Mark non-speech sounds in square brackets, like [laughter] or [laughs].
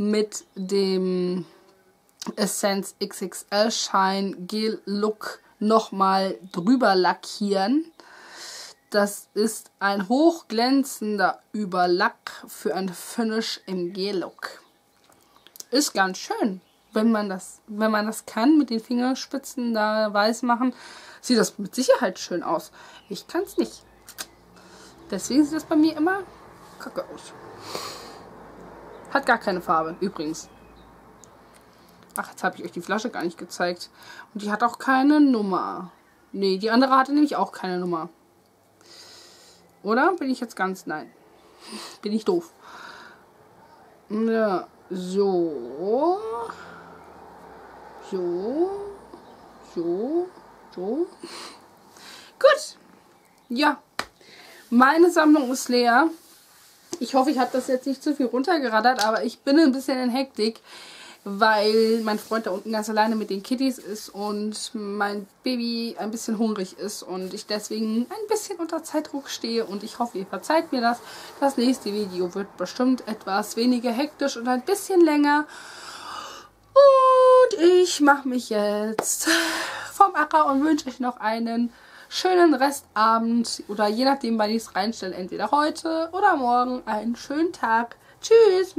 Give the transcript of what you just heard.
mit dem Essence XXL Shine Gel Look nochmal drüber lackieren. Das ist ein hochglänzender Überlack für ein Finish im Gel-Look. Ist ganz schön, wenn man das, wenn man das kann, mit den Fingerspitzen da weiß machen, sieht das mit Sicherheit schön aus. Ich kann es nicht. Deswegen sieht das bei mir immer kacke aus. Hat gar keine Farbe, übrigens. Ach, jetzt habe ich euch die Flasche gar nicht gezeigt. Und die hat auch keine Nummer. Nee, die andere hatte nämlich auch keine Nummer. Oder? Bin ich jetzt ganz... Nein. [laughs] Bin ich doof. Ja, so. So. So. So. Gut. Ja. Meine Sammlung ist leer. Ich hoffe, ich habe das jetzt nicht zu viel runtergeraddert, aber ich bin ein bisschen in Hektik weil mein Freund da unten ganz alleine mit den Kitties ist und mein Baby ein bisschen hungrig ist und ich deswegen ein bisschen unter Zeitdruck stehe und ich hoffe, ihr verzeiht mir das. Das nächste Video wird bestimmt etwas weniger hektisch und ein bisschen länger. Und ich mache mich jetzt vom Acker und wünsche euch noch einen schönen Restabend oder je nachdem, wann ich es reinstelle, entweder heute oder morgen einen schönen Tag. Tschüss!